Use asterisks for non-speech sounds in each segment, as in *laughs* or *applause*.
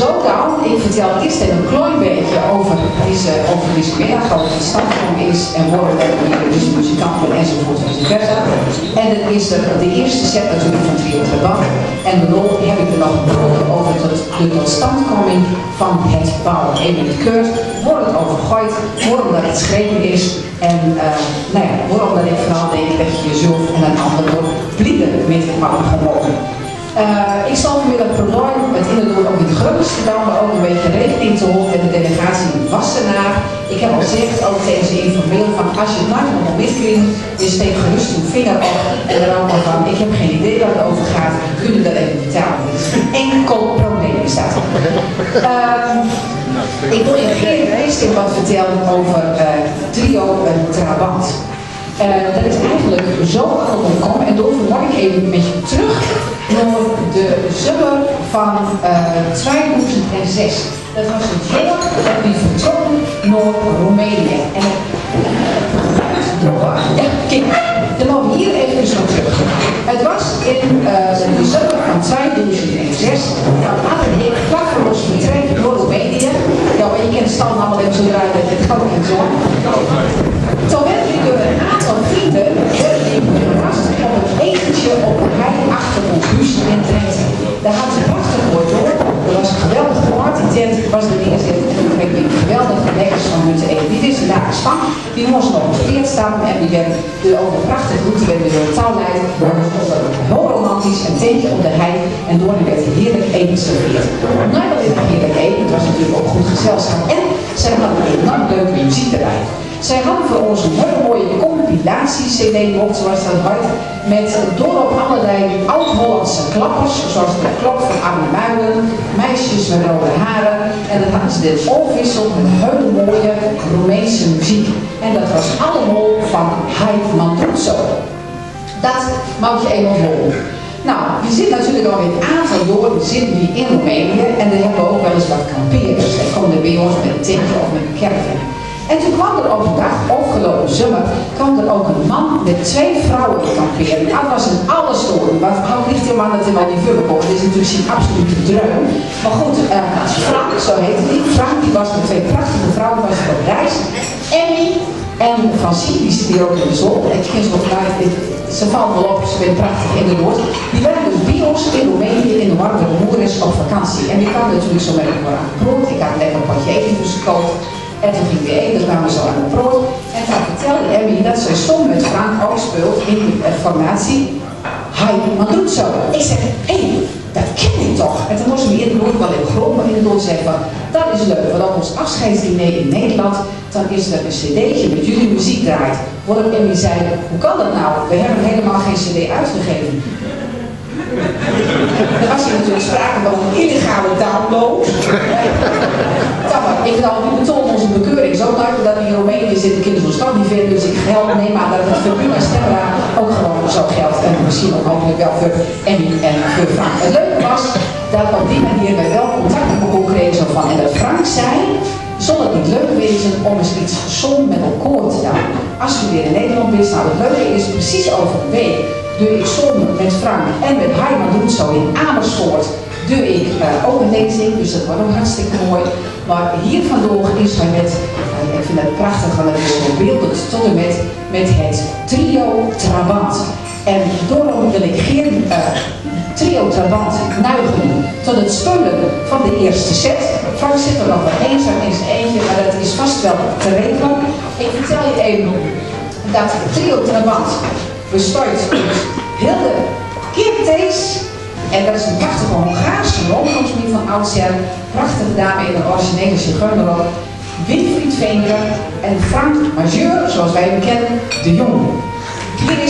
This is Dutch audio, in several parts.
zo dan, ik vertel eerst even een klein beetje over deze, over deze middag, over de standvorm is en worden dus muzikanten enzovoort enzovoort. En dan is er de eerste set natuurlijk van Trio Trabant. En de rol heb ik er nog over tot, de totstandkoming van het bouwen. Even het keurt, wordt het overgooid, waarom dat het geschreven is. En uh, nou ja, waarom dat ik vooral denk dat je jezelf en een ander door blieden met bouwen gewoon. Uh, ik zal vanmiddag proberen met inderdaad ook in het grootste dan, maar ook een beetje rekening te houden met de delegatie Wassenaar. Ik heb al gezegd, ook tegen ze informeel, van als je het maar nog mitklinkt, je steekt gerust uw vinger op en er ook van, ik heb geen idee waar het over gaat, kunnen dat even vertellen. Dat is een enkel probleem is dat. Uh, ik wil je geen wat vertellen over uh, trio en Trabant. Uh, dat is eigenlijk zo gekomen en daarvoor mag ik even met je terug naar de zomer van uh, eh, 2006. Dat was het jaar dat we vertrokken naar Roemenië. En ja, kijk, dan mogen we hier even zo terug. Het was in uh, de zomer van 2006 dat en ik vlak voor ons vertrek naar Roemenië. Ja, maar je kent stand allemaal even zo draaien, het gaat ook niet zo. Toen werd ik door een aantal vrienden verrast op het op een rij achter ons huis in Drenthe. Daar hadden ze prachtig mooi door. Er was een geweldig party tent, was er eerste ik geweldige lekkers van hun te eten. Die wisten daar gespan, die moesten op het veer staan en die werden de over een prachtige route werden door de touwlijn. Heel romantisch, een tentje op de hei en door werd heerlijk eten geserveerd. Nadat dit heerlijk eten, het was natuurlijk ook goed gezelschap en ze hadden een enorm leuke muziek erbij. Zij hadden voor ons een hele mooie compilatie-cd mocht, zoals dat heet, met doorop allerlei oud-Hollandse klappers, zoals de klap van Arne Muilen, meisjes met rode haren. En dat hadden ze dit opwisseld met hele mooie Roemeense muziek. En dat was allemaal van Hyde Manduzzo. Dat mag je even horen. Nou, we zitten natuurlijk al een aantal jaren zitten we in Roemenië en daar hebben we ook wel eens wat kampeerders. Die komen bij ons met een tentje of met een kerkje. En toen kwam er op een dag, afgelopen zomer, kwam er ook een man met twee vrouwen in kamperen. Dat was een alle story. Maar hou ligt die man dat wel niet vullen kon. Dat is natuurlijk zijn absolute droom. Maar goed, uh, Frank, zo heette die. Frank die was met twee prachtige vrouwen was op reis. Emmy en Francine, die zit hier ook in de zon. En ik nog ze valt wel op, ze zijn prachtig in de Noord. Die werden dus bij ons in Roemenië in de warme moeres op vakantie. En die kwam natuurlijk zo met een brood. Ik had lekker een potje eten dus gekookt. En toen ging we eten, dan kwamen ze aan de prooi. En toen vertelde Emmy dat ze stond met Frank ook speelt in de formatie. Hij, wat doet zo? Ik zeg, hé, hey, dat ken ik toch? En toen moesten we in de wel heel groot, maar in de zeggen van, dat is leuk, want op ons afscheidsdiner in Nederland, dan is er een cd'tje met jullie muziek draait. Waarop Emmy zei, hoe kan dat nou? We hebben helemaal geen cd uitgegeven. Er was hier natuurlijk sprake van een illegale download. *laughs* ik zal nu betoon onze bekeuring zo hard dat in Roemenië zitten kinderen van stad niet vinden. Dus ik geld neem aan dat het voor Puma Stemra ook gewoon zo geldt. En misschien ook hopelijk wel voor Emmy en voor Frank. Het leuke was dat op die manier wij wel contact met elkaar van. En dat Frank zei, zonder het niet leuk wezen om eens iets gezond met elkaar te doen. Als je weer in Nederland bent, nou het leuke is precies over een week doe ik zonder met Frank en met Heiman doen zo in Amersfoort doe ik uh, ook een lezing, dus dat wordt ook hartstikke mooi. Maar hier vandoor is hij met, uh, ik vind het prachtig, want het wordt beeldend tot en met, met het trio Trabant. En daarom wil ik geen uh, trio Trabant nuigen tot het spullen van de eerste set. Frank zit er nog wel eens aan eentje, maar dat is vast wel te regelen. Ik vertel je even dat trio Trabant bestaat uit Hilde Kirtees, en dat is een prachtige Hongaarse oudsher. Prachtige dame in een originele zigeunerrok. Winfried Veener en Frank Majeur, zoals wij hem kennen, de Jong. Hier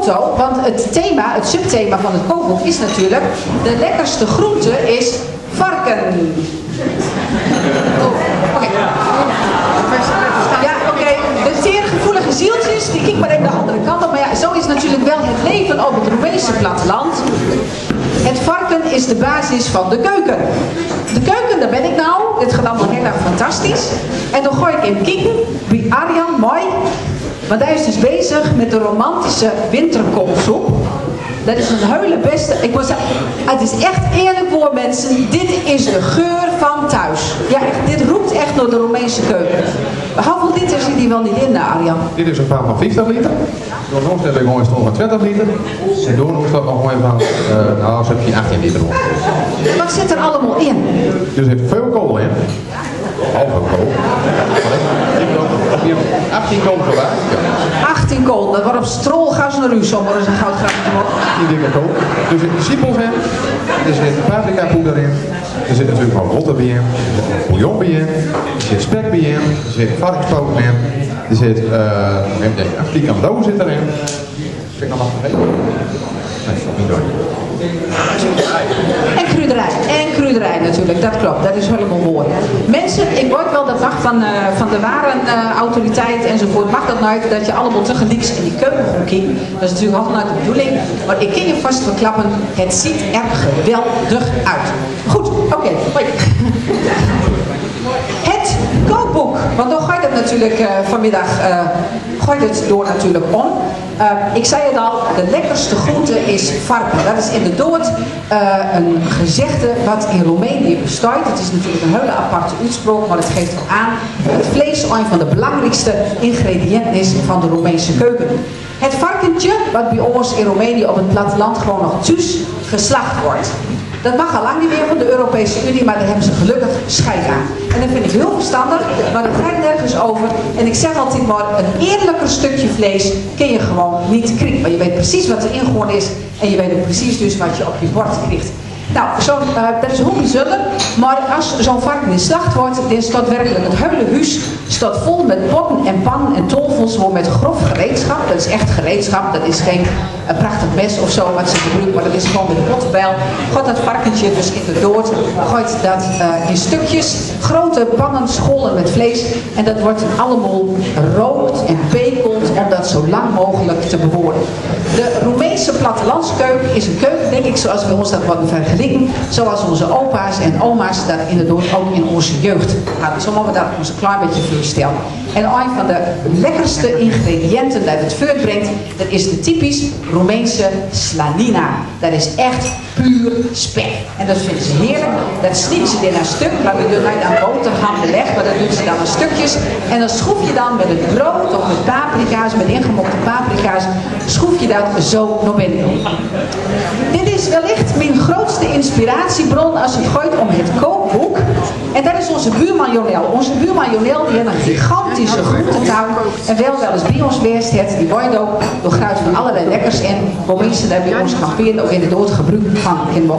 foto. Want het thema, het subthema van het kookboek is natuurlijk, de lekkerste groente is varken. Oh, Oké. Ja, oké. De zeer gevoelige zieltjes, die kijken maar even de andere kant op. Maar ja, zo is natuurlijk wel het leven op het Roemeense platteland. Het varken is de basis van de keuken. De keuken, daar ben ik nou. Dit gaat allemaal heel erg fantastisch. En dan gooi ik in kieken bij Arjan, mooi. Want hij is dus bezig met de romantische winterkoolsoep. Dat is een hele beste. Ik moet zeggen, het is echt eerlijk voor mensen. Dit is de geur van thuis. Ja, dit roept echt door de Romeinse keuken. Hoeveel liter zit die wel niet in, eh, Arjan? Dit is een pan van 50 liter. Door Noord heb ik gewoon van 20 liter. En door Noord staat nog gewoon van, uh, nou, ze heb je 18 liter nog. Wat zit er allemaal in? Er zit veel kool in. Al veel kool. Je hebt 18 kool gelijk. Ja, 18 kool, dat wordt op strolgas naar u, zomaar eens een goudgrafje te worden. 18 dikke kool. Er zitten siepels in. Er zit paprika poeder in. Er zit natuurlijk gewoon rotterbier in. Er zit een bouillonbier in. Er zit in. Er zit varkenspoten in. Er zit, uh, 18 camdo zit erin. Vind ik nog wat vergeten? Nee, niet door. En kruiderij. En kruiderij natuurlijk, dat klopt. Dat is helemaal mooi. Mensen, ik word wel dat mag van, eh, van de warenautoriteit enzovoort. Mag dat nooit dat je allemaal tegelijk in die keuken gaat. Dat is natuurlijk altijd de bedoeling. Maar ik kan je vast verklappen, het ziet er geweldig uit. Goed, oké. hoi. Het kookboek. Want dan ga je het natuurlijk eh, vanmiddag eh gooi je het door natuurlijk om. Eh, ik zei het al, de lekkerste groente is varken. Dat is in de dood eh, een gezegde wat in Roemenië bestaat. Het is natuurlijk een hele aparte uitspraak, maar het geeft wel aan dat het vlees een van de belangrijkste ingrediënten is van de Roemeense keuken. Het varkentje, wat bij ons in Roemenië op het platteland gewoon nog thuis geslacht wordt. Dat mag al lang niet meer van de Europese Unie, maar daar hebben ze gelukkig scheid aan. En dat vind ik heel verstandig, maar dat gaat nergens over. En ik zeg altijd maar, een eerlijker stukje vlees kun je gewoon niet krijgen. Maar je weet precies wat er ingegoten is en je weet ook precies dus wat je op je bord krijgt. Nou, zo, uh, dat is bijzonder. Maar als zo'n varken in slacht wordt, dan staat werkelijk het hele huis staat vol met potten en pannen en tolfels, gewoon met grof gereedschap. Dat is echt gereedschap, dat is geen uh, prachtig mes of zo wat ze gebruiken, maar dat is gewoon met een pottenbijl. Gooit dat varkentje dus in de dood, gooit dat uh, in stukjes, grote pannen, schollen met vlees. En dat wordt allemaal rookt en pekeld om dat zo lang mogelijk te bewoorden. De Roemeense plattelandskeuken is een keuken, denk ik, zoals we ons dat worden vergelijken zoals onze opa's en oma's dat inderdaad ook in onze jeugd hadden. Zo moeten we dat ons een klein beetje voorstellen. En een van de lekkerste ingrediënten dat het voortbrengt, dat is de typisch Roemeense slanina. Dat is echt puur spek. En dat vinden ze heerlijk. Dat sniet ze in een stuk, maar we doen dan boterham beleg, maar dat doen ze dan in stukjes. En dan schroef je dan met het brood of met paprika's, met ingemokte paprika's, schroef je dat zo naar binnen. Dit is wellicht mijn grootste inspiratiebron als het gaat om het kookboek. En dat is onze buurman Jonel. Onze buurman Jonel die heeft een gigantische groentetuin. En wel wel eens bij ons geweest heeft. Die wordt ook door van allerlei lekkers in. Waar mensen daar bij ons kamperen ook in het dood gebruik van in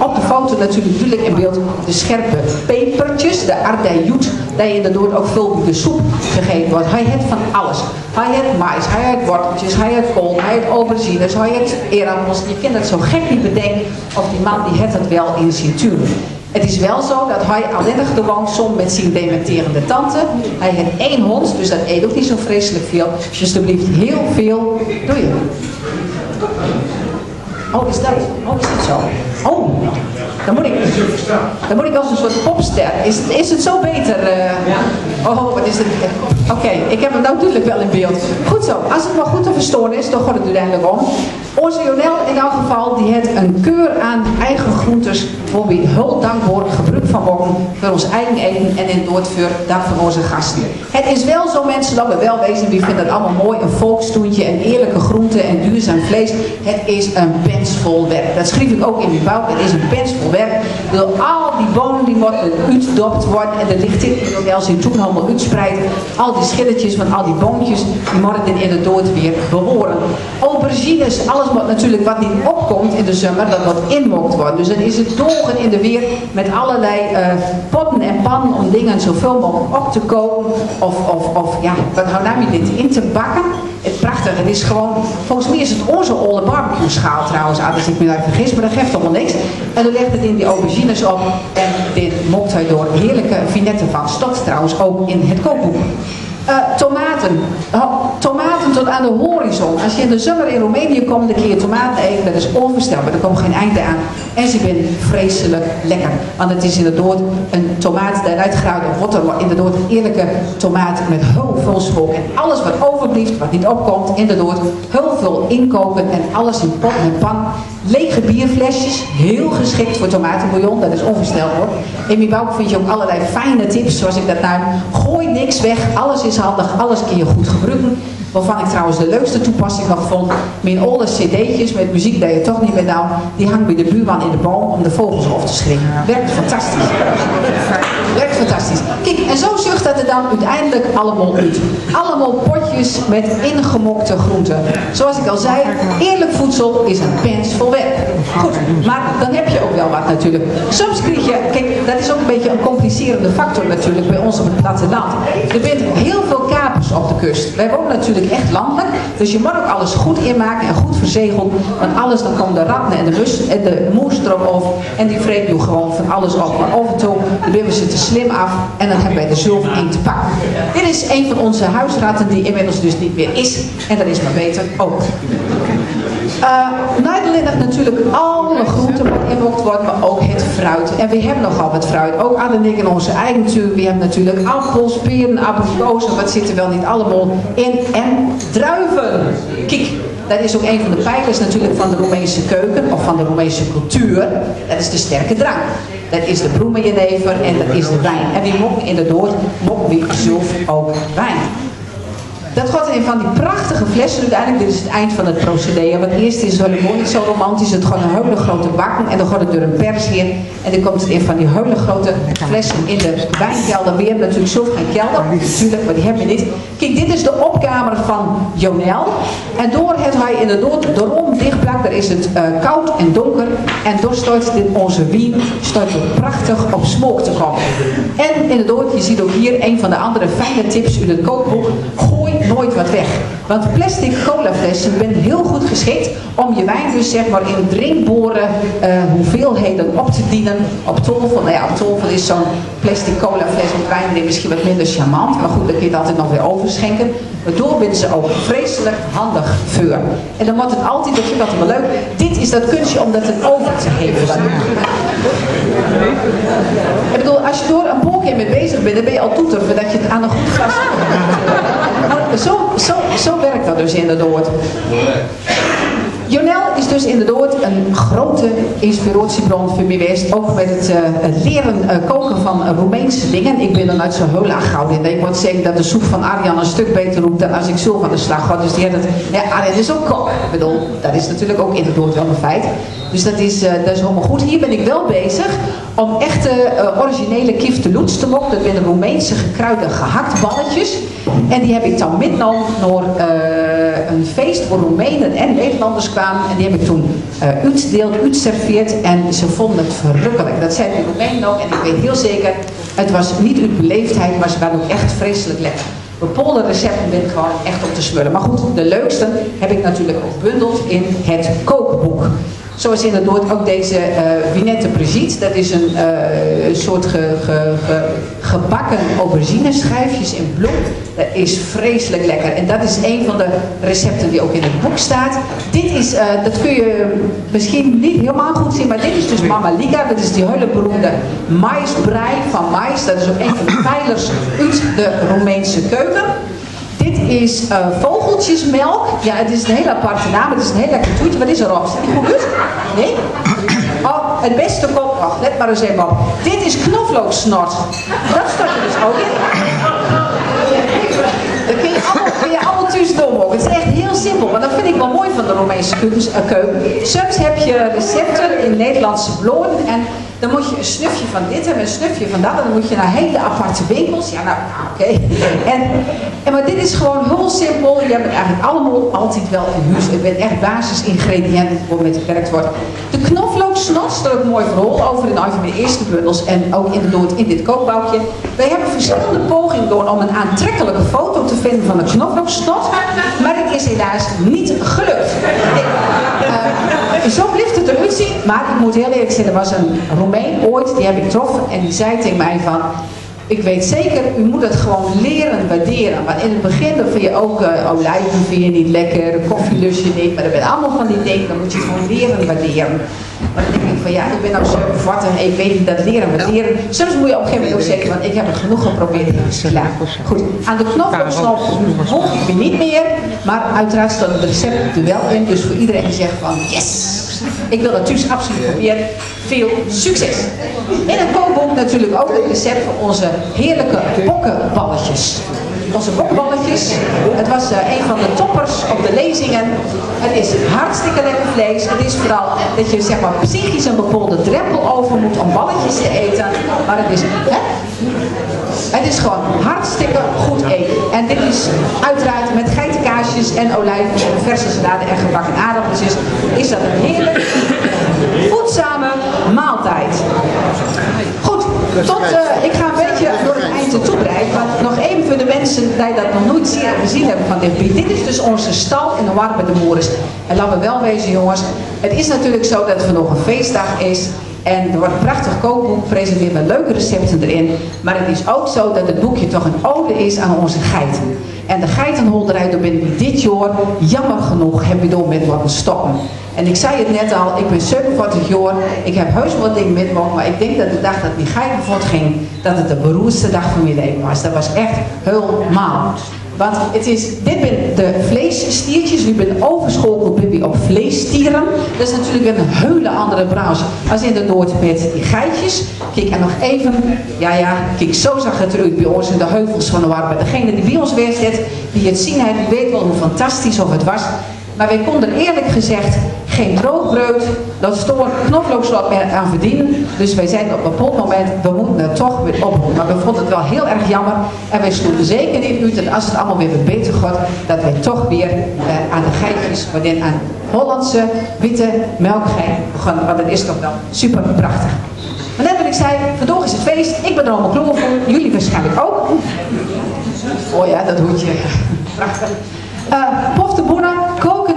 Op de foto natuurlijk duidelijk in beeld de scherpe pepertjes. De ardeijoet. Dat je inderdaad ook veel de soep gegeven wordt. Hij heeft van alles. Hij heeft mais, hij heeft worteltjes, hij heeft kool, hij heeft aubergines, hij heeft erappels. Je kunt het zo gek niet bedenken of die man die heeft het wel in zijn. Het is wel zo dat hij alleen gewoon soms met zijn dementerende tante. Hij heeft één hond, dus dat eet ook niet zo vreselijk veel. Dus alsjeblieft heel veel doe je. Oh, is dat, oh, is dat zo? Oh, dan moet ik, dan moet ik als een soort popster. Is, is het zo beter? Uh, oh, wat is het? Oké, okay, ik heb hem nou natuurlijk wel in beeld. Goed zo, als het maar goed te verstoren is, dan gaat het uiteindelijk om. Onze Jonel in elk geval, die heeft een keur aan eigen groentes voor wie heel dankbaar gebruik van worden voor ons eigen eten en in het voor dat van onze gasten. Het is wel zo mensen, dat we wel wezen, wie vinden het allemaal mooi, een volkstoentje en eerlijke groenten en duurzaam vlees. Het is een pensvol werk. Dat schreef ik ook in mijn bouw, het is een pensvol Door al die bonen die moeten uitgedopt worden en er ligt dit, als je toen allemaal uitspreid, al die schilletjes van al die boontjes, die moeten dan inderdaad weer behoren. Aubergines, alles wat natuurlijk wat niet opkomt in de zomer, dat wordt inmokt worden. Dus dan is het dogen in de weer met allerlei eh, potten en pannen om dingen zoveel mogelijk op te koken. Of, of, of ja, wat hou nou dit in te bakken. Het prachtige, het is gewoon, volgens mij is het onze oude barbecue schaal trouwens, als ik me daar vergis, maar dat geeft allemaal niks. En dan legt het in die aubergines op en dit mokt hij door heerlijke vinetten van. Stot trouwens ook in het kookboek. Eh, tomaten. Oh, tomaten tot aan de horizon. Als je in de zomer in Roemenië komt, dan kun je tomaten eten. Dat is onvoorstelbaar. Er komt geen einde aan. En ze zijn vreselijk lekker. Want het is inderdaad een tomaat die uitgeruid op wordt. Maar inderdaad eerlijke tomaat met heel veel smook. En alles wat overblijft, wat niet opkomt, inderdaad heel veel inkoken. En alles in pot en pan. Lege bierflesjes, heel geschikt voor tomatenbouillon, dat is onvoorstelbaar. In mijn bouw vind je ook allerlei fijne tips, zoals ik dat nou, gooi niks weg, alles is handig, alles kun je goed gebruiken. Waarvan ik trouwens de leukste toepassing nog vond, mijn oude cd'tjes met muziek dat je toch niet meer nou, die hangt bij de buurman in de boom om de vogels af te schrikken. Werkt fantastisch. Werkt fantastisch. Kijk, en zo zucht dat er dan uiteindelijk allemaal uit. Allemaal potjes met ingemokte groenten. Zoals ik al zei, eerlijk voedsel is een pens vol werk. Goed, maar dan heb je ook wel wat natuurlijk. Soms krijg je, kijk, dat is ook een beetje een complicerende factor natuurlijk bij ons op het platteland. Er bent heel veel kapers op de kust. Wij wonen natuurlijk echt landelijk, dus je moet ook alles goed inmaken en goed verzegeld. Want alles, dan komen de ratten en de mus en de moes erop af en die vreten je gewoon van alles op. Maar af en toe ze te slim af en dan hebben wij de zilver in te pakken. Dit is een van onze huisratten die inmiddels dus niet meer is en dat is maar beter ook. Uh, Nederland natuurlijk alle groenten wat inmokt wordt, maar ook het fruit. En we hebben nogal wat fruit. Ook en ik in onze eigen tuin. We hebben natuurlijk appels, peren, abrikozen. Wat zit er wel niet allemaal in? En druiven. Kijk, dat is ook een van de pijlers natuurlijk van de Roemeense keuken of van de Roemeense cultuur. Dat is de sterke drank. Dat is de bloemenjenever en dat is de wijn. En wie mokken in de dood, mokken wie zelf ook wijn. Dat gaat in van die prachtige flessen. Uiteindelijk, dit is het eind van het procedé. Want eerst is het helemaal niet zo romantisch. Het gaat een hele grote bakken en dan gaat het door een pers in. En dan komt het in van die hele grote flessen in de wijnkelder. We hebben natuurlijk zelf geen kelder, natuurlijk, maar die hebben we niet. Kijk, dit is de opkamer van Jonel. En door het hij in de noord de rom dichtplakt, daar is het uh, koud en donker. En door stort dit onze wien stort prachtig op smoke te komen. En in de noord, je ziet ook hier een van de andere fijne tips uit het kookboek. Gooi nooit wat weg. Want plastic colaflessen zijn heel goed geschikt om je wijn dus zeg maar in drinkboren uh, hoeveelheden op te dienen. Op tolvel, nou ja, op tolvel is zo'n plastic colafles met wijn misschien wat minder charmant. Maar goed, dan kun je het altijd nog weer overschenken. Waardoor vinden ze ook vreselijk handig vuur. En dan wordt het altijd, dat vind ik altijd wel leuk, dit is dat kunstje om dat het over te geven. Ik bedoel, als je door een poolkeer mee bezig bent, dan ben je al toeter voordat je het aan een goed glas... *laughs* Zo, zo, zo werkt dat dus inderdaad. Jonel is dus inderdaad een grote inspiratiebron voor mij geweest. Ook met het, uh, het leren uh, koken van uh, Roemeense dingen. Ik ben er uit zo'n heel laag goud in. Ik moet zeggen dat de soep van Arjan een stuk beter roept dan als ik zo van de slag ga. Dus die had het, ja, Arjan is ook kok. Ik bedoel, dat is natuurlijk ook inderdaad wel een feit. Dus dat is, is helemaal goed. Hier ben ik wel bezig om echte originele kifteloets te mokken. Dat zijn Roemeense gekruide gehaktballetjes. En die heb ik dan metgenomen naar een feest voor Roemenen en Nederlanders kwamen. En die heb ik toen uh, uitgedeeld, uitserveerd. En ze vonden het verrukkelijk. Dat zei de Roemenen ook. En ik weet heel zeker, het was niet uw beleefdheid, maar ze waren ook echt vreselijk lekker. Bepaalde recepten ben ik gewoon echt op te smullen. Maar goed, de leukste heb ik natuurlijk ook bundeld in het kookboek. Zoals inderdaad ook deze uh, Vinette Brigitte. Dat is een uh, soort ge, ge, ge, gebakken aubergineschijfjes in bloem. Dat is vreselijk lekker. En dat is een van de recepten die ook in het boek staat. Dit is, uh, dat kun je misschien niet helemaal goed zien, maar dit is dus Mama Liga. Dat is die hele beroemde maisbrei van mais. Dat is ook een van de pijlers uit de Roemeense keuken. Dit is uh, vogeltjesmelk. Ja, het is een hele aparte naam. Het is een heel lekker toetje. Wat is erop? Zit die goed? Nee? Oh, het beste kop. Wacht, let maar eens even op. Dit is knoflooksnort. Dat stort er dus ook in. Dat kun je allemaal, kun je allemaal ook. Het is echt heel simpel. Maar dat vind ik wel mooi van de Romeinse keuken. Soms heb je recepten in Nederlandse bloemen. En Dan moet je een snufje van dit hebben, een snufje van dat. En dan moet je naar hele aparte winkels. Ja, nou, oké. En, en, maar dit is gewoon heel simpel. Je hebt het eigenlijk allemaal altijd wel in huis. Het bent echt basisingrediënten waarmee gewerkt wordt. De knoflooksnot, staat ook mooi verhaal over in een van de eerste bundels. En ook in, in dit kookboukje. Wij hebben verschillende pogingen gedaan om een aantrekkelijke foto te vinden van de knoflooksnot. Maar het is helaas niet gelukt. Eh, zo blijft het eruit zien. Maar ik moet heel eerlijk zeggen, er was een Romein ooit, die heb ik getroffen. En die zei tegen mij van... Ik weet zeker, u moet het gewoon leren waarderen. Want in het begin dan vind je ook eh olijven vind je niet lekker, koffie lust je niet. Maar dat zijn allemaal van die dingen, dan moet je het gewoon leren waarderen. Maar dan denk ik van ja, ik ben nou zo bevatten, ik weet niet dat leren waarderen. Soms moet je op een gegeven moment ook zeggen, want ik heb het genoeg geprobeerd. Klaar. Goed, aan de volg ik me niet meer. Maar uiteraard staat het recept er wel in. Dus voor iedereen die zegt van yes, ik wil het dus absoluut proberen. Veel succes! In het kookboek natuurlijk ook het recept voor onze heerlijke bokkenballetjes. Onze bokkenballetjes, het was eh, een van de toppers op de lezingen. Het is hartstikke lekker vlees. Het is vooral dat je zeg maar psychisch een bepaalde drempel over moet om balletjes te eten. Maar het is, hè? Het is gewoon hartstikke goed eten. En dit is uiteraard met geitenkaasjes en olijven en verse salade en gebakken aardappels. Is, dat een heerlijk voedzame maaltijd. Goed, tot, eh, ik ga een beetje door het eind naartoe breiden. Maar nog even voor de mensen die dat nog nooit zien- gezien hebben van dichtbij. Dit is dus onze stal in de Warme de Moeris. En laten we wel wezen jongens, het is natuurlijk zo dat het nog een feestdag is. En er wordt een prachtig kookboek gepresenteerd met leuke recepten erin. Maar het is ook zo dat het boekje toch een ode is aan onze geiten. En de geitenholderij, daar ben ik dit jaar, jammer genoeg, heb ik door met wat stoppen. En ik zei het net al, ik ben 47 jaar, ik heb heus wat dingen metgemaakt, maar ik denk dat de dag dat die geitenvot ging, dat het de beroerdste dag van mijn leven was. Dat was echt helemaal. Want het is, dit zijn de vleesstiertjes, u bent overschakeld Bibi op vleesstieren. Dat is natuurlijk een hele andere branche als in de Noord met die geitjes. Kijk, en nog even, ja ja, kijk, zo zag het eruit bij ons in de heuvels van de Warme. Degene die bij ons weer zit, die het zien heeft, weet wel hoe fantastisch of het was. Maar wij konden eerlijk gezegd geen droogbrood, dat stoor knoflookslot meer aan verdienen. Dus wij zeiden op een bepaald moment, we moeten het toch weer ophouden. Maar we vonden het wel heel erg jammer. En wij sloegen zeker niet uit dat als het allemaal weer wat beter gaat, dat wij toch weer eh, aan de geitjes, waarin aan Hollandse witte melkgeit begonnen. Want dat is toch wel super prachtig. Maar net wat ik zei, vandaag is het feest. Ik ben er allemaal klaar voor. Jullie waarschijnlijk ook. Oh ja, dat hoedje. Prachtig. Uh, de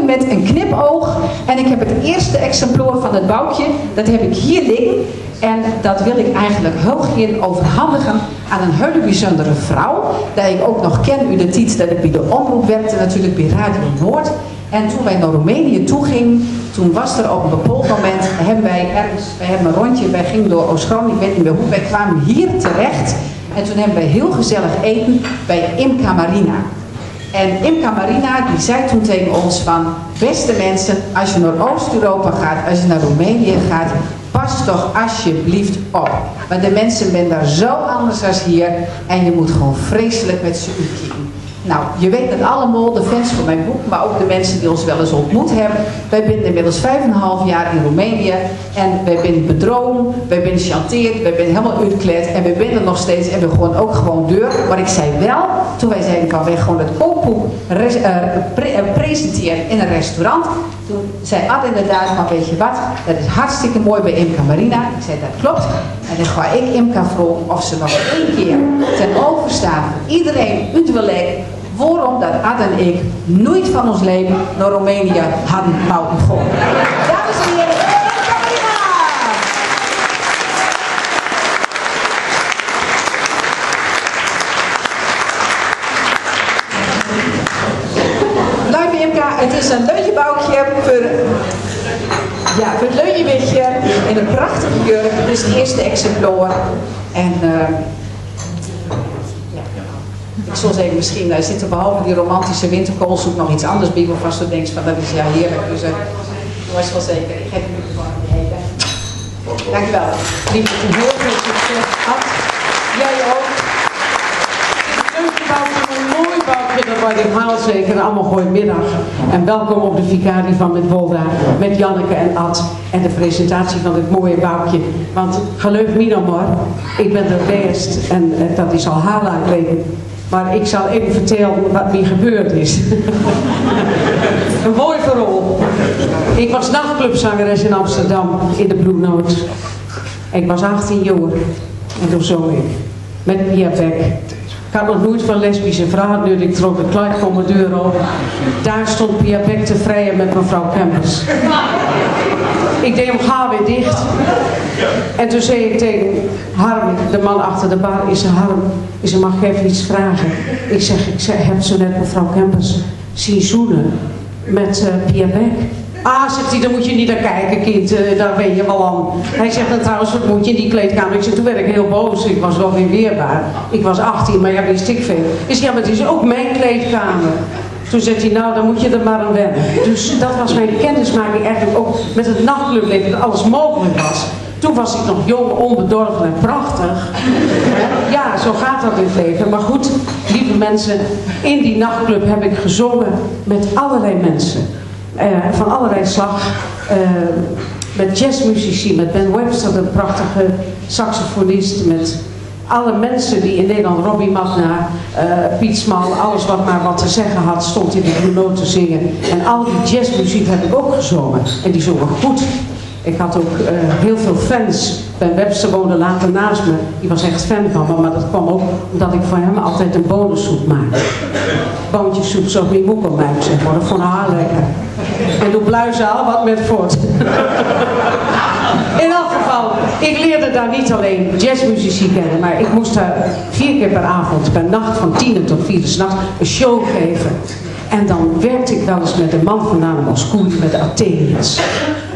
met een knipoog. En ik heb het eerste exemplaar van het boukje, dat heb ik hier liggen. En dat wil ik eigenlijk heel graag overhandigen aan een hele bijzondere vrouw. Die ik ook nog ken u de tijd dat ik bij de omroep werkte, natuurlijk bij Radio Noord. En toen wij naar Roemenië toe gingen, toen was er op een bepaald moment, hebben wij ergens, wij hebben een rondje, wij gingen door Oost-Groningen, ik weet niet meer hoe, wij kwamen hier terecht. En toen hebben wij heel gezellig eten bij Imca Marina. En Imca Marina die zei toen tegen ons van, beste mensen, als je naar Oost-Europa gaat, als je naar Roemenië gaat, pas toch alsjeblieft op. Want de mensen zijn daar zo anders als hier en je moet gewoon vreselijk met ze uitkijken. Nou, je weet het allemaal, de fans van mijn boek, maar ook de mensen die ons wel eens ontmoet hebben. Wij zijn inmiddels vijf en een half jaar in Roemenië en wij zijn bedrogen, wij zijn gechanteerd, wij zijn helemaal uitgekleed en wij zijn er nog steeds en we gewoon ook gewoon deur. Maar ik zei wel, toen wij zeiden van wij gewoon het kookboek eh, eh, presenteren in een restaurant, toen zei Ad inderdaad van weet je wat, dat is hartstikke mooi bij Imca Marina. Ik zei dat klopt. En dan ga ik Imca vragen of ze nog één keer ten overstaan iedereen uit wil waarom dat Ad en ik nooit van ons leven naar Roemenië hadden mogen gaan. Dames en heren, Imca Marina! Luid Imka, het is een leunjeboukje voor, ja, voor het leunjewitje in een prachtige jurk. Het is het eerste exemplaar. En eh, ja. ik zal zeggen, misschien daar zit er behalve die romantische winterkoolsoep nog iets anders bij waarvan je denkt van dat is ja heerlijk. Dus uh, was wel zeker, ik heb jullie gewoon gegeven. Dankjewel. Lieve, heel veel succes. Ad, jij ook. Dat bij de haal zeker allemaal goedemiddag. En welkom op de Vicarie van met Wolda, met Janneke en Ad. En de presentatie van dit mooie bouwtje. Want geloof me nog maar, ik ben er best en eh, dat is al heel lang. Maar ik zal even vertellen wat hier gebeurd is. Een mooi verhaal. Ik was nachtclubzangeres in Amsterdam in de Blue Note. Ik was 18 jaar en toen zong ik met Pia Beck. Ik had nog nooit van lesbische vrouwen, dus ik trok kleid van mijn deur open. Daar stond Pia Beck te vrijen met mevrouw Kempers. Ik deed hem ga weer dicht. En toen zei ik tegen Harm, de man achter de bar, is Harm, is ze mag even iets vragen? Ik zeg, ik zeg, heb zo net mevrouw Kempers zien zoenen met eh Pia Beck. Ah, zegt hij, dan moet je niet naar kijken, kind, eh, daar ben je wel aan. Hij zegt dan trouwens, wat moet je in die kleedkamer? Ik zeg, toen werd ik heel boos, ik was wel weer weerbaar. Ik was 18, maar ja, wist ik veel. Ja, maar het is ook mijn kleedkamer. Toen zegt hij, nou, dan moet je er maar aan wennen. Dus dat was mijn kennismaking eigenlijk ook met het nachtclubleven, dat alles mogelijk was. Toen was ik nog jong, onbedorven en prachtig. Ja, zo gaat dat in het leven. Maar goed, lieve mensen, in die nachtclub heb ik gezongen met allerlei mensen. Eh, van allerlei slag. Eh, met jazzmuzici, met Ben Webster, een prachtige saxofonist. Met alle mensen die in Nederland, Robbie Magna, eh, Piet Smal, alles wat maar wat te zeggen had, stond in de Blue Note te zingen. En al die jazzmuziek heb ik ook gezongen. En die zongen goed. Ik had ook eh, heel veel fans. Ben Webster woonde later naast me. Die was echt fan van me, maar dat kwam ook omdat ik voor hem altijd een bonensoep maakte. Boontjessoep zoals mijn moeder maakt, zeg maar. Dat vond haar lekker. En doe bluizaal wat met voort. In elk geval, ik leerde daar niet alleen jazzmuzici kennen, maar ik moest daar vier keer per avond, per nacht van tien tot vier uur nacht, een show geven. En dan werkte ik wel eens met een man van naam Moscoui, met de Atheniërs.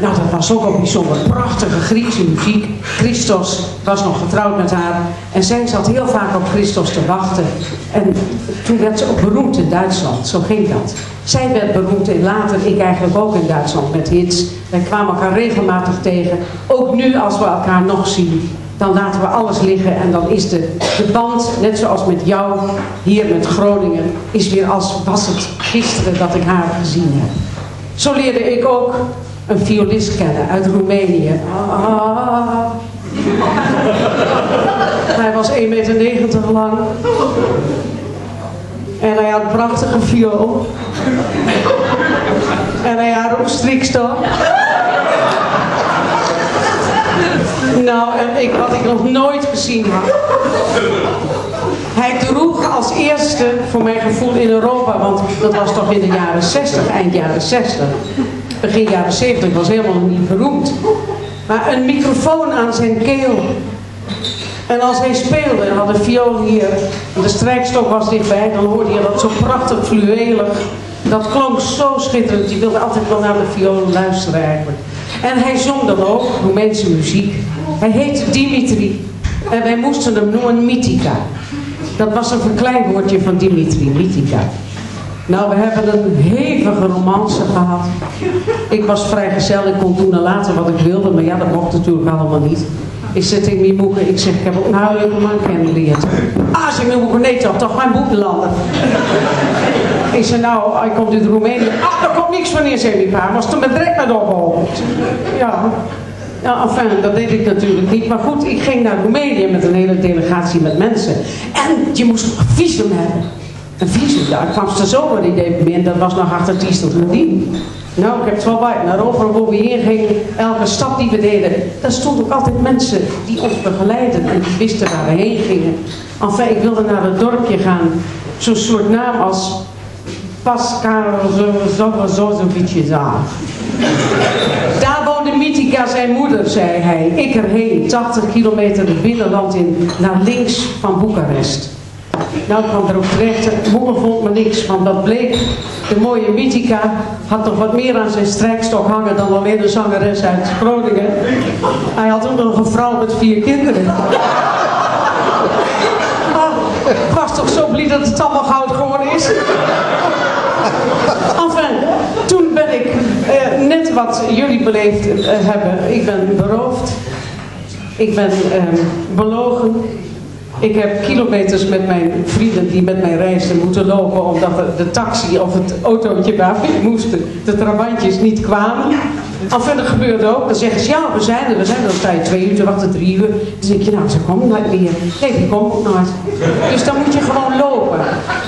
Nou, dat was ook al bijzonder prachtige Griekse muziek. Christos was nog getrouwd met haar. En zij zat heel vaak op Christos te wachten. En toen werd ze ook beroemd in Duitsland. Zo ging dat. Zij werd beroemd en later ik eigenlijk ook in Duitsland met hits. Wij kwamen elkaar regelmatig tegen. Ook nu als we elkaar nog zien. Dan laten we alles liggen en dan is de, de band, net zoals met jou, hier met Groningen, is weer als was het gisteren dat ik haar gezien heb. Zo leerde ik ook een violist kennen uit Roemenië. Ah. Hij was 1,90 meter lang. En hij had prachtige viool. En hij had ook strikstok. Nou, en ik, wat ik nog nooit gezien. Hij droeg als eerste, voor mijn gevoel, in Europa, want dat was toch in de jaren 60, eind jaren 60. Begin jaren 70 was helemaal niet beroemd. Maar een microfoon aan zijn keel. En als hij speelde en had een viool hier, de strijkstok was dichtbij, dan hoorde je dat zo prachtig fluwelig. Dat klonk zo schitterend, je wilde altijd wel naar de viool luisteren eigenlijk. En hij zong dan ook Roemeense muziek. Hij heette Dimitri. En wij moesten hem noemen Mitica. Dat was een verkleinwoordje van Dimitri, Mitica. Nou, we hebben een hevige romance gehad. Ik was vrijgezel, ik kon doen en later wat ik wilde, maar ja, dat mocht natuurlijk allemaal niet. Ik zit in mijn boeken, ik zeg, ik heb ook nou een leuke man kennengelerd. Ah, zeg mijn boeken, nee toch, toch mijn boekenlanden. Ik zei, nou, hij komt uit Roemenië. Ah, daar komt niks van in, zei mijn pa. Was toen direct met opgehoogd. Ja. Enfin, dat deed ik natuurlijk niet. Maar goed, ik ging naar Roemenië met een hele delegatie met mensen. En je moest een visum hebben. Een visum, ik kwam ze zo wat idee dat was nog achter Verdien. Nou, ik heb het wel bij. Naar overal waar we heen gingen, elke stap die we deden, daar stonden ook altijd mensen die ons begeleidden en die wisten waar we heen gingen. Enfin, ik wilde naar het dorpje gaan. Zo'n soort naam als Pascal Zozovic aan. Daar Mitika, zijn moeder, zei hij. Ik erheen, 80 kilometer het binnenland in, naar links van Boekarest. Nou kwam erop terecht, moeder vond me niks, want dat bleek, de mooie Mitika had nog wat meer aan zijn strijkstok hangen dan alleen de zangeres uit Groningen. Hij had ook nog een vrouw met vier kinderen. Ah, was toch zo blij dat het allemaal goud geworden is. Enfin, toen ben ik eh, net wat jullie beleefd eh, hebben. Ik ben beroofd. Ik ben ehm, belogen. Ik heb kilometers met mijn vrienden die met mij reisden moeten lopen omdat de, taxi of het autootje waar we moesten, de trabantjes niet kwamen. Enfin, dat gebeurt ook. Dan zeggen ze, ja, we zijn er, we zijn er. Dan sta je twee uur te wachten, drie uur. Dan denk je, nou, ze komen nooit meer. Nee, die komt ook nooit. Dus dan moet je gewoon lopen.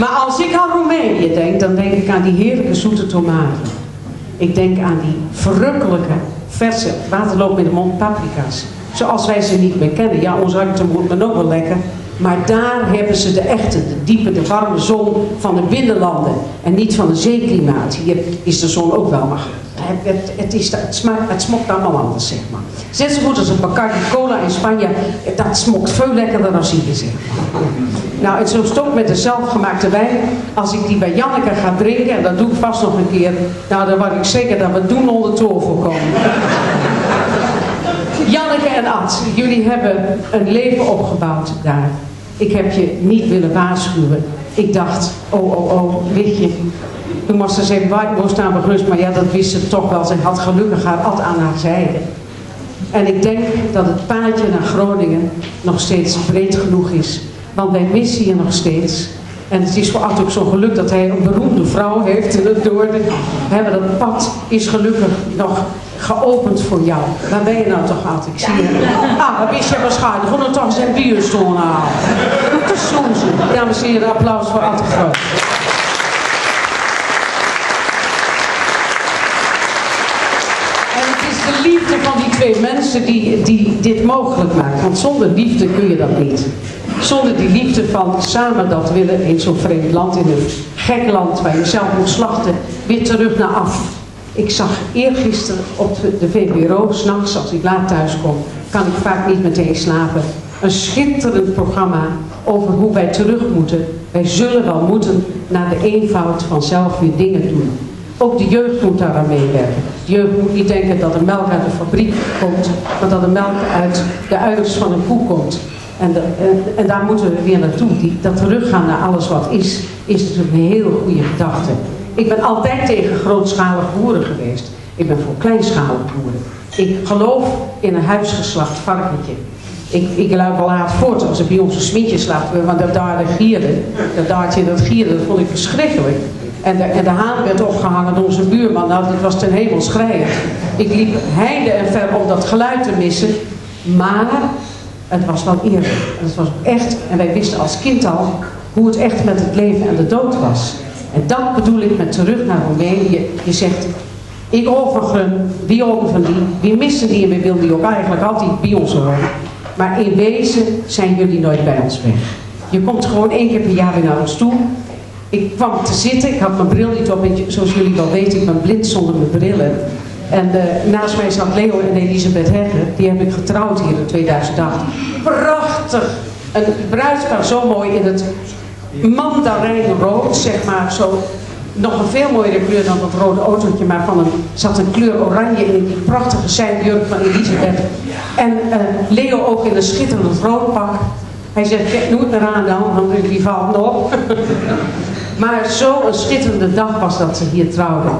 Maar als ik aan Roemenië denk, dan denk ik aan die heerlijke zoete tomaten. Ik denk aan die verrukkelijke, verse, waterloop in de mond paprika's. Zoals wij ze niet meer kennen. Ja, onze harten moet ook wel lekker. Maar daar hebben ze de echte, de diepe, de warme zon van de binnenlanden. En niet van een zeeklimaat. Hier is de zon ook wel, maar het, het, is, smaakt, het smokt allemaal anders, zeg maar. Net zo goed als een Bacardi Cola in Spanje. Dat smokt veel lekkerder dan hier, zeg maar. Nou, en zo stop met de zelfgemaakte wijn. Als ik die bij Janneke ga drinken, en dat doe ik vast nog een keer. Nou, dan word ik zeker dat we doen onder tafel komen. *laughs* Janneke en Ad, jullie hebben een leven opgebouwd daar. Ik heb je niet willen waarschuwen. Ik dacht, oh, oh, oh, weet je. Toen moest ze zeggen, waar moest staan begrust, maar ja, dat wist ze toch wel. Ze had gelukkig haar Ad aan haar zijde. En ik denk dat het paadje naar Groningen nog steeds breed genoeg is. Want wij missen je nog steeds. En het is voor Ad ook zo'n geluk dat hij een beroemde vrouw heeft in het noorden. Hebben dat pad is gelukkig nog geopend voor jou. Waar ben je nou toch Ad? Ik zie je. Ah, dat wist je waarschijnlijk. Gewoon er toch zijn bierstoel halen. Dat is soms. Dames en heren, applaus voor Ad Groot. En het is de van die twee mensen die, die dit mogelijk maakt. Want zonder liefde kun je dat niet. Zonder die liefde van samen dat willen in zo'n vreemd land, in een gek land waar je zelf moet slachten, weer terug naar af. Ik zag eergisteren op de VPRO, s'nachts als ik laat thuis kom, kan ik vaak niet meteen slapen. Een schitterend programma over hoe wij terug moeten. Wij zullen wel moeten naar de eenvoud van zelf weer dingen doen. Ook de jeugd moet daar aan meewerken. Jeugd moet niet denken dat de melk uit de fabriek komt, maar dat de melk uit de uiers van een koe komt. En, en, daar moeten we weer naartoe. Die, dat teruggaan naar alles wat is, is natuurlijk een heel goede gedachte. Ik ben altijd tegen grootschalig boeren geweest. Ik ben voor kleinschalig boeren. Ik geloof in een huisgeslacht varkentje. Ik, ik wel laat voort als ik bij ons een smintje want dat daar de gieren, dat daartje dat gieren, dat vond ik verschrikkelijk. En de, de haan werd opgehangen door onze buurman, nou dat was ten hemel schrijend. Ik liep heide en ver om dat geluid te missen, maar het was wel eerlijk. Het was echt, en wij wisten als kind al hoe het echt met het leven en de dood was. En dat bedoel ik met terug naar Roemenië. Je zegt, ik overigens, wie houden van die, wie missen die en wie die ook eigenlijk altijd bij ons horen. Maar in wezen zijn jullie nooit bij ons weg. Je komt gewoon één keer per jaar weer naar ons toe. Ik kwam te zitten, ik had mijn bril niet op, zoals jullie wel weten, ik ben blind zonder mijn brillen. En eh, naast mij zat Leo en Elisabeth Hegger, die heb ik getrouwd hier in 2008. Prachtig! Een bruidspaar zo mooi in het mandarijnrood, zeg maar, zo nog een veel mooiere kleur dan dat rode autootje, maar van een, zat een kleur oranje in die prachtige zijjurk van Elisabeth. En eh, Leo ook in een schitterend rood pak. Hij zegt, kijk nooit meer aan dan, want die valt op. *laughs* maar zo'n schitterende dag was dat ze hier trouwden.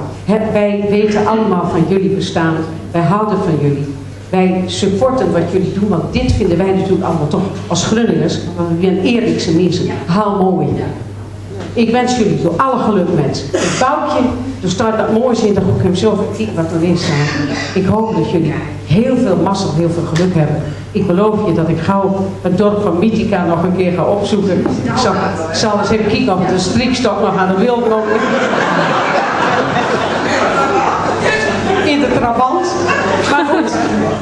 Wij weten allemaal van jullie bestaan. Wij houden van jullie. Wij supporten wat jullie doen, want dit vinden wij natuurlijk allemaal toch als Grunningers, want we zijn eerlijkse mensen, haal mooi. Ik wens jullie alle geluk met het boutje. Er staat dat moois in, dat ik hem zelf kijk wat erin staat. Ik hoop dat jullie heel veel massa, heel veel geluk hebben. Ik beloof je dat ik gauw het dorp van Mythica nog een keer ga opzoeken. Ik zal, zal eens even kijken of de strikstok nog aan de wil komt. In de trabant. Maar goed,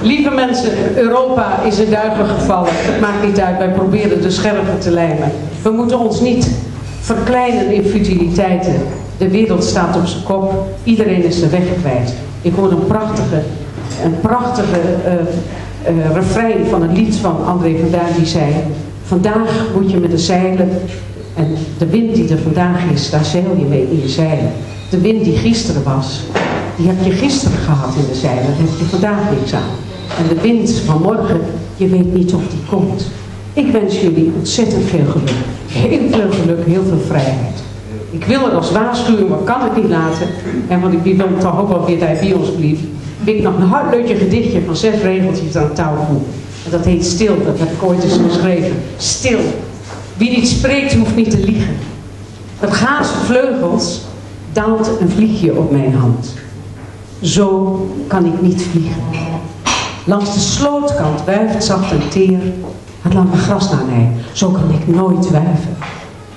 lieve mensen, Europa is in duigen gevallen. Het maakt niet uit, wij proberen de scherven te lijmen. We moeten ons niet verkleinen in futiliteiten. De wereld staat op zijn kop. Iedereen is de weg kwijt. Ik hoor een prachtige, een prachtige eh, refrein van een lied van André van Duin die zei... Vandaag moet je met de zeilen en de wind die er vandaag is, daar zeil je mee in je zeilen. De wind die gisteren was, die heb je gisteren gehad in de zeilen, daar heb je vandaag niks aan. En de wind van morgen, je weet niet of die komt. Ik wens jullie ontzettend veel geluk. Heel veel geluk, heel veel vrijheid. Ik wil het als waarschuwing, maar kan het niet laten. En want ik wil toch ook wel weer bij ons blijft. Wil ik nog een hard leutje gedichtje van zes regeltjes aan touw. En dat heet stil, dat heb ik ooit eens geschreven. Stil. Wie niet spreekt, hoeft niet te liegen. Met gazen vleugels daalt een vliegje op mijn hand. Zo kan ik niet vliegen. Langs de slootkant wuift zacht en teer het lange gras naar mij. Zo kan ik nooit wuiven.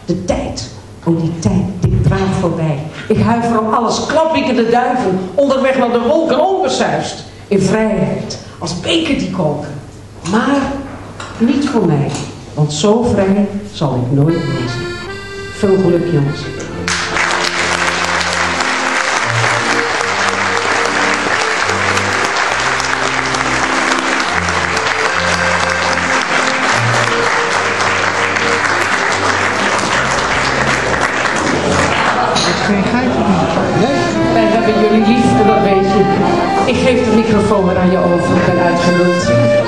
De tijd, oh die tijd, dit draagt voorbij. Ik huiver om alles, klapwiekende duiven, onderweg naar de wolken onbesuist. In vrijheid, als beker die kolken. Maar niet voor mij, want zo vrij zal ik nooit wezen. Veel geluk jongens. Jullie lief dat weet je. Ik geef de microfoon aan je over. Ik ben uitgeluld.